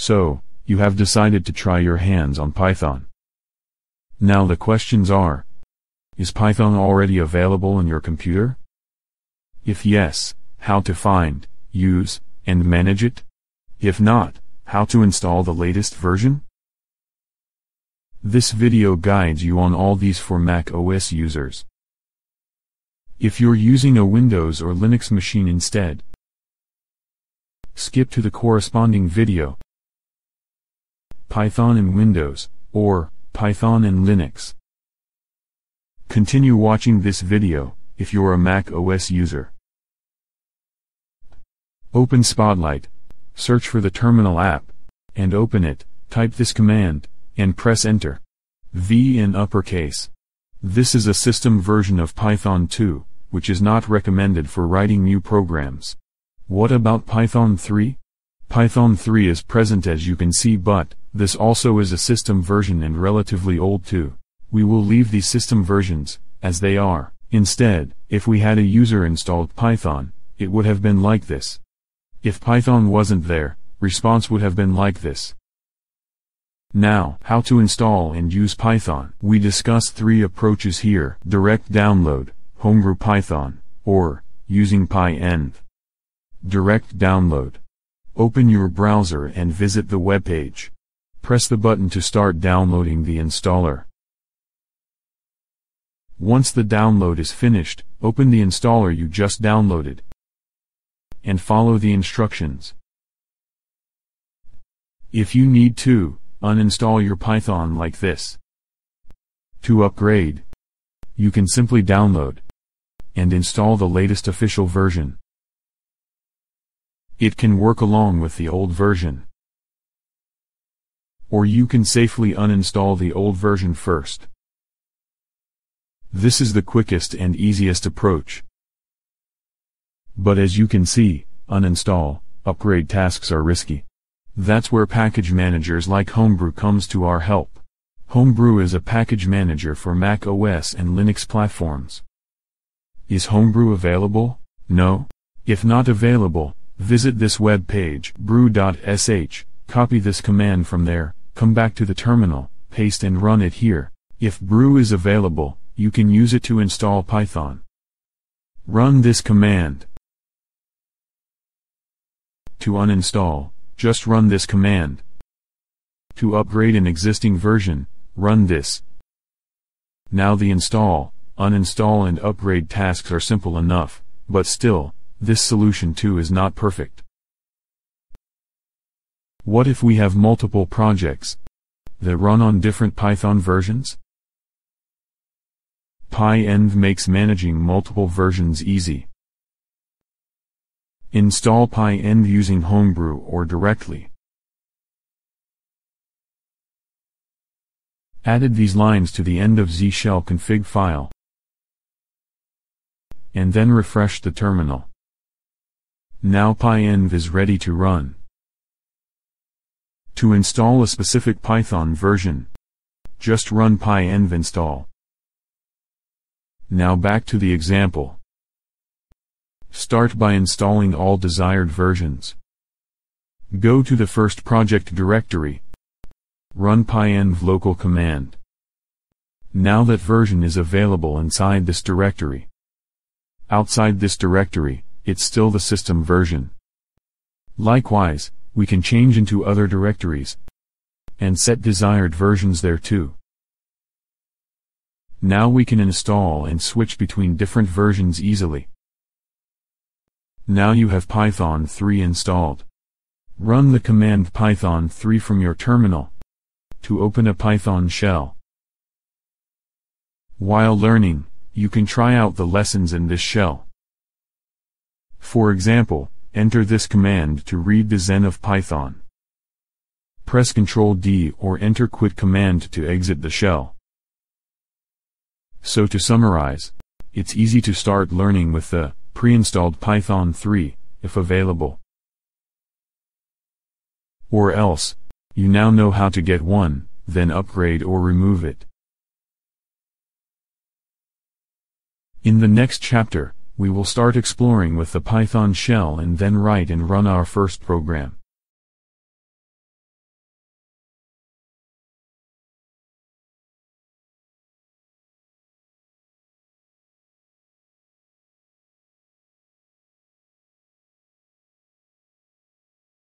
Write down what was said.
So, you have decided to try your hands on Python. Now the questions are, is Python already available on your computer? If yes, how to find, use, and manage it? If not, how to install the latest version? This video guides you on all these for Mac OS users. If you're using a Windows or Linux machine instead, skip to the corresponding video. Python in Windows, or Python in Linux. Continue watching this video, if you're a Mac OS user. Open Spotlight, search for the Terminal app, and open it, type this command, and press enter. V in uppercase. This is a system version of Python 2, which is not recommended for writing new programs. What about Python 3? Python 3 is present as you can see but, this also is a system version and relatively old too. We will leave these system versions, as they are. Instead, if we had a user installed Python, it would have been like this. If Python wasn't there, response would have been like this. Now, how to install and use Python. We discuss three approaches here. Direct download, Homebrew Python, or, using PyEnv. Direct download. Open your browser and visit the web page. Press the button to start downloading the installer. Once the download is finished, open the installer you just downloaded. And follow the instructions. If you need to, uninstall your Python like this. To upgrade, you can simply download and install the latest official version. It can work along with the old version. Or you can safely uninstall the old version first. This is the quickest and easiest approach. But as you can see, uninstall, upgrade tasks are risky. That's where package managers like Homebrew comes to our help. Homebrew is a package manager for Mac OS and Linux platforms. Is Homebrew available? No? If not available, visit this web page, brew.sh, copy this command from there, come back to the terminal, paste and run it here. If brew is available, you can use it to install Python. Run this command. To uninstall, just run this command. To upgrade an existing version, run this. Now the install, uninstall and upgrade tasks are simple enough, but still, this solution too is not perfect. What if we have multiple projects that run on different Python versions? PyEnv makes managing multiple versions easy. Install PyEnv using Homebrew or directly. Added these lines to the end of Z shell config file. And then refresh the terminal. Now PyEnv is ready to run. To install a specific Python version, just run pyenv install. Now back to the example. Start by installing all desired versions. Go to the first project directory. Run pyenv local command. Now that version is available inside this directory. Outside this directory, it's still the system version. Likewise, we can change into other directories and set desired versions there too. Now we can install and switch between different versions easily. Now you have Python 3 installed. Run the command Python 3 from your terminal to open a Python shell. While learning, you can try out the lessons in this shell. For example, enter this command to read the Zen of Python. Press Ctrl D or enter quit command to exit the shell. So to summarize, it's easy to start learning with the pre-installed Python 3, if available. Or else, you now know how to get one, then upgrade or remove it. In the next chapter, we will start exploring with the Python shell and then write and run our first program.